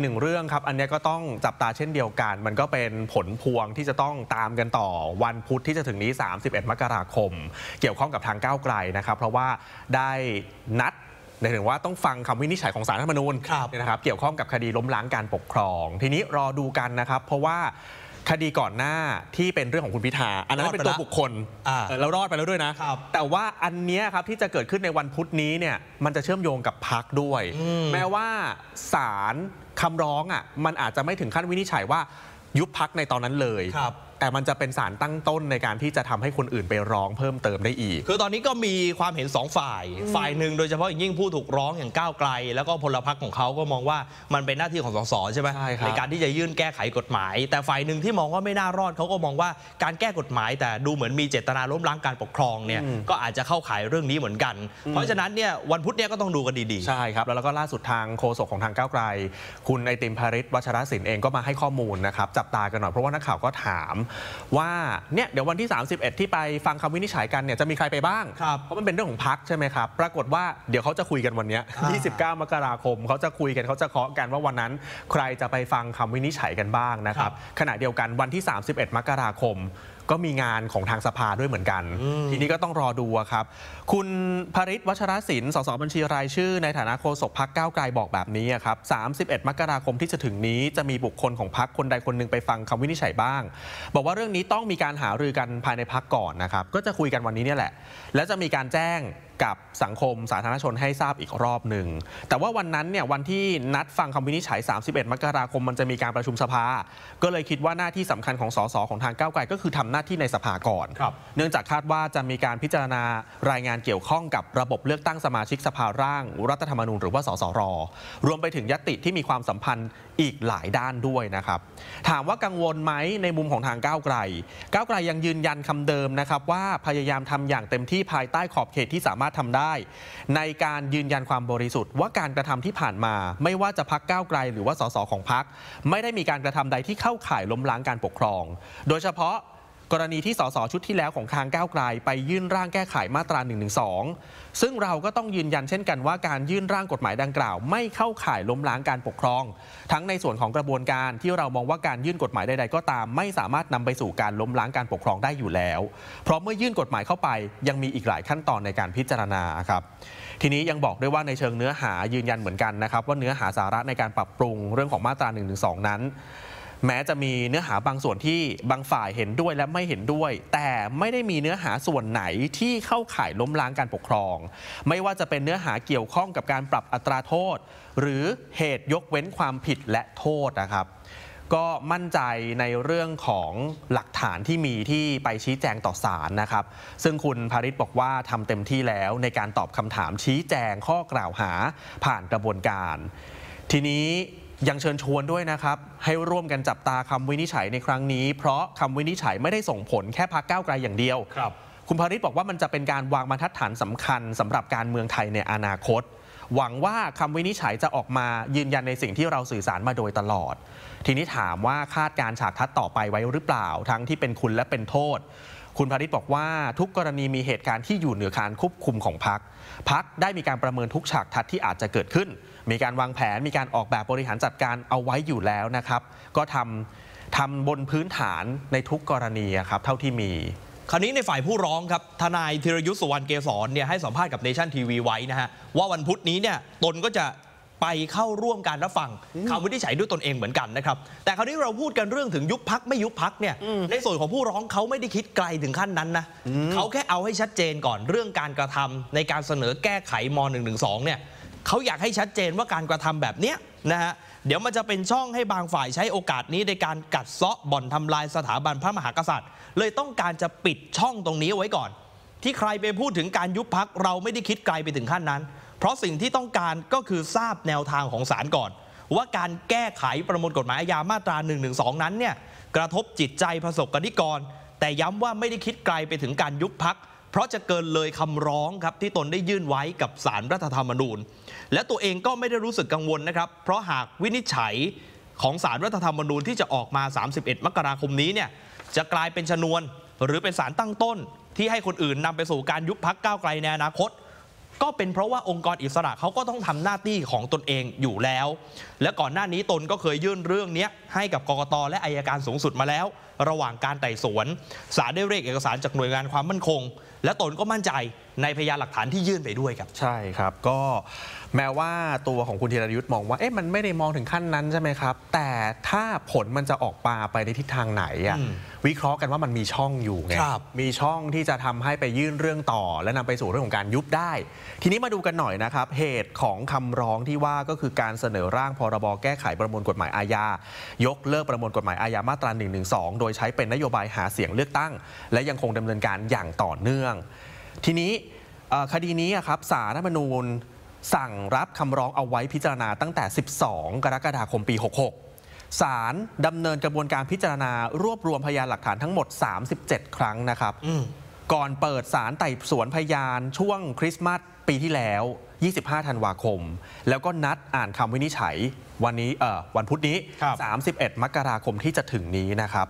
หนึ่งเรื่องครับ อันเนี้ยก็ต้องจับตาเช่นเดียวกัน มันก็เป็นผลพวงที่จะต้องตามกันต่อวันพุธที่จะถึงนี้ 31 มกราคม เกี่ยวข้องกับทางก้าวไกลนะครับ เพราะว่าได้นัดในถึงว่าต้องฟังคำวินิจฉัยของสารรัฐธรรมนูญครับเนี่ยนะครับ เกี่ยวข้องกับคดีล้มล้างการปกครอง ทีนี้รอดูกันนะครับ เพราะว่า คดีก่อนหน้าที่เป็นเรื่องของคุณพิธา อันนั้นเป็นตัวบุคคลอ่าเออแล้วรอดไปแล้วด้วยนะครับแต่ว่าอันเนี้ยครับที่จะเกิดขึ้นในวันพุธนี้เนี่ยมันจะเชื่อมโยงกับพักด้วยอืมแม้ว่าศาลคำร้องอะมันอาจจะไม่ถึงขั้นวินิจฉัยว่ายุบพักในตอนนั้นเลยครับ แต่มันจะเป็นสารตั้งต้นในการที่จะทำให้คนอื่นไปร้องเพิ่มเติมได้อีก คือตอนนี้ก็มีความเห็นสองฝ่าย ฝ่ายหนึ่งโดยเฉพาะอย่างยิ่งผู้ถูกร้องอย่างก้าวไกล แล้วก็พลพรรคของเขาก็มองว่ามันเป็นหน้าที่ของสสใช่ไหมใช่ครับการที่จะยื่นแก้ไขกฎหมาย แต่ฝ่ายหนึ่งที่มองว่าไม่น่ารอดเขาก็มองว่าการแก้กฎหมาย แต่ดูเหมือนมีเจตนาล้มล้างการปกครองเนี่ยก็อาจจะเข้าข่ายเรื่องนี้เหมือนกัน เพราะฉะนั้นเนี่ยวันพุธเนี่ยก็ต้องดูกันดีๆใช่ครับแล้วก็ล่าสุดทางโฆษกของทางก้าวไกล คุณไอติมภริศวัชรศิลป์เองก็มาให้ข้อมูลนะครับจับตากันหน่อยเพราะว่านักข่าวก็ถามว่าเนี่ยเดี๋ยววันที่ 31 ที่ไปฟังคำวินิจฉัยกันเนี่ยจะมีใครไปบ้าง ครับ เพราะมันเป็นเรื่องของพักใช่ไหมครับ ปรากฏว่าเดี๋ยวเขาจะคุยกันวันเนี้ยอ่า29 มกราคม เขาจะคุยกันเขาจะเคาะกันว่าวันนั้น ใครจะไปฟังคำวินิจฉัยกันบ้างนะครับ ขณะเดียวกันวันที่ 31 มกราคม ก็มีงานของทางสภาด้วยเหมือนกัน ทีนี้ก็ต้องรอดูอะครับ คุณภริศวัชรศิลป์สสบัญชีรายชื่อ ในฐานะโฆษกพักก้าวไกลบอกแบบนี้อะครับ 31 มกราคมที่จะถึงนี้จะมีบุคคลของพักคนใดคนหนึ่งไปฟังคำวินิจฉัยบ้าง บอกว่าเรื่องนี้ต้องมีการหารือกันภายในพักก่อนนะครับ ก็จะคุยกันวันนี้เนี่ยแหละ แล้วจะมีการแจ้ง กับสังคมสาธารณชนให้ทราบอีกรอบหนึ่ง แต่ว่าวันนั้นเนี่ยวันที่นัดฟังคำวินิจฉัย 31 มกราคมมันจะมีการประชุมสภา ก็เลยคิดว่าหน้าที่สำคัญของสสของทางก้าวไกลก็คือทำหน้าที่ในสภาก่อนครับเนื่องจากคาดว่าจะมีการพิจารณารายงานเกี่ยวข้องกับระบบเลือกตั้งสมาชิกสภาร่าง รัฐธรรมนูญหรือว่าสสร รวมไปถึงยติที่มีความสัมพันธ์อีกหลายด้านด้วยนะครับถามว่ากังวลไหมในมุมของทางก้าวไกล ก้าวไกลยังยืนยันคำเดิมนะครับว่าพยายามทำอย่างเต็มที่ภายใต้ขอบเขตที่สามารถทำได้ ในการยืนยันความบริสุทธิ์ว่าการกระทำที่ผ่านมา ไม่ว่าจะพักก้าวไกล หรือว่าสสของพักไม่ได้มีการกระทำใดที่เข้าข่ายล้มล้างการปกครอง โดยเฉพาะ กรณีที่สสชุดที่แล้วของทางก้าวไกลไปยื่นร่างแก้ไขมาตรา1นึซึ่งเราก็ต้องยืนยันเช่นกันว่าการยื่นร่างกฎหมายดังกล่าว ไม่เข้าข่ายล้มล้างการปกครอง ทั้งในส่วนของกระบวนการที่เรามองว่าการยื่นกฎหมายใดๆก็ตาม ไม่สามารถนำไปสู่การล้มล้างการปกครองได้อยู่แล้ว เพราะเมื่อยื่นกฎหมายเข้าไป ยังมีอีกหลายขั้นตอนในการพิจารณาครับทีนี้ยังบอกด้วยว่าในเชิงเนื้อหายืนยันเหมือนกันนะครับว่าเนื้อหาสาระในการปรับปรุงเรื่องของมาตรา1นึนั้น แม้จะมีเนื้อหาบางส่วนที่บางฝ่ายเห็นด้วยและไม่เห็นด้วย แต่ไม่ได้มีเนื้อหาส่วนไหนที่เข้าข่ายล้มล้างการปกครอง ไม่ว่าจะเป็นเนื้อหาเกี่ยวข้องกับการปรับอัตราโทษ หรือเหตุยกเว้นความผิดและโทษนะครับ ก็มั่นใจในเรื่องของหลักฐานที่มีที่ไปชี้แจงต่อศาลนะครับ ซึ่งคุณภาริศบอกว่าทำเต็มที่แล้วในการตอบคำถามชี้แจงข้อกล่าวหาผ่านกระบวนการ ทีนี้ ยังเชิญชวนด้วยนะครับ ให้ร่วมกันจับตาคำวินิจฉัยในครั้งนี้ เพราะคำวินิจฉัยไม่ได้ส่งผลแค่พักก้าวไกลอย่างเดียวครับคุณภาริศบอกว่ามันจะเป็นการวางบรรทัดฐานสำคัญสำหรับการเมืองไทยในอนาคต หวังว่าคำวินิจฉัยจะออกมายืนยันในสิ่งที่เราสื่อสารมาโดยตลอด ทีนี้ถามว่าคาดการณ์ฉากทัดต่อไปไว้หรือเปล่า ทั้งที่เป็นคุณและเป็นโทษ คุณภาริศบอกว่าทุกกรณีมีเหตุการณ์ที่อยู่เหนือการควบคุมของพักพักได้มีการประเมินทุกฉากทัดที่อาจจะเกิดขึ้น มีการวางแผนมีการออกแบบบริหารจัดการเอาไว้อยู่แล้วนะครับ ก็ทำทำบนพื้นฐานในทุกกรณีครับเท่าที่มีคราวนี้ในฝ่ายผู้ร้องครับทนายธีรยุทธสุวรรณเกษรเนี่ยให้สัมภาษณ์กับเนชั่นทีวีไว้นะฮะว่าวันพุธนี้เนี่ยตนก็จะ ไปเข้าร่วมการรับฟังคำวินิจฉัยด้วยตนเองเหมือนกันนะครับ แต่คราวนี้เราพูดกันเรื่องถึงยุบพักไม่ยุบพักเนี่ยในส่วนของผู้ร้องเขาไม่ได้คิดไกลถึงขั้นนั้นนะเขาแค่เอาให้ชัดเจนก่อนเรื่องการกระทำในการเสนอแก้ไขม .112 เนี่ยเขาอยากให้ชัดเจนว่าการกระทำแบบเนี้ยนะฮะเดี๋ยวมันจะเป็นช่องให้บางฝ่ายใช้โอกาสนี้ในการกัดเซาะบ่อนทำลายสถาบันพระมหากษัตริย์ เลยต้องการจะปิดช่องตรงนี้เอาไว้ก่อน ที่ใครไปพูดถึงการยุบพักเราไม่ได้คิดไกลไปถึงขั้นนั้น เพราะสิ่งที่ต้องการก็คือทราบแนวทางของศาลก่อน ว่าการแก้ไขประมวลกฎหมายอาญามาตรา1นึนั้นเนี่ยกระทบจิตใจประสบกนิกร แต่ย้ำว่าไม่ได้คิดไกลไปถึงการยุบพักเพราะจะเกินเลยคำร้องครับที่ตนได้ยื่นไว้กับสารรัฐธรรมนูญ และตัวเองก็ไม่ได้รู้สึกกังวลนะครับ เพราะหากวินิจฉัยของสารรัฐธรรมนูญที่จะออกมา 31 มกราคมนี้เนี่ยจะกลายเป็นชนวนหรือเป็นสารตั้งต้น ที่ให้คนอื่นนำไปสู่การยุบพักก้าวไกลในอนาคต ก็เป็นเพราะว่าองค์กรอิสระเขาก็ต้องทำหน้าที่ของตนเองอยู่แล้ว และก่อนหน้านี้ตนก็เคยยื่นเรื่องนี้ให้กับกกตและอายการสูงสุดมาแล้ว ระหว่างการไต่สวนศาลได้เรียกเอกสารจากหน่วยงานความมั่นคง และตนก็มั่นใจในพยานหลักฐานที่ยื่นไปด้วยครับ ใช่ครับก็แม้ว่าตัวของคุณธีรยุทธ์มองว่าเอ๊ะมันไม่ได้มองถึงขั้นนั้นใช่ไหมครับ แต่ถ้าผลมันจะออกมาไปในทิศทางไหนอะอืมวิเคราะห์กันว่ามันมีช่องอยู่ไงครับมีช่องที่จะทำให้ไปยื่นเรื่องต่อ และนำไปสู่เรื่องของการยุบได้ ทีนี้มาดูกันหน่อยนะครับ เหตุของคำร้องที่ว่าก็คือการเสนอร่างพรบแก้ไขประมวลกฎหมายอาญายกเลิกประมวลกฎหมายอาญามาตรา1นึโดยใช้เป็นนโยบายหาเสียงเลือกตั้ง และยังคงดำเนินการอย่างต่อเนื่อง ทีนี้เอ่อคดีนี้อะครับสารรัฐธรรมนูญสั่งรับคำร้องเอาไว้พิจารณาตั้งแต่ 12 กรกฎาคมปี 66 ศาลดำเนินกระบวนการพิจารณารวบรวมพยานหลักฐานทั้งหมด 37 ครั้งนะครับอืมก่อนเปิดศาลไต่สวนพยานช่วงคริสต์มาสปีที่แล้ว 25 ธันวาคม แล้วก็นัดอ่านคำวินิจฉัยวันนี้เอ่อวันพุธนี้ครับ31 มกราคมที่จะถึงนี้นะครับ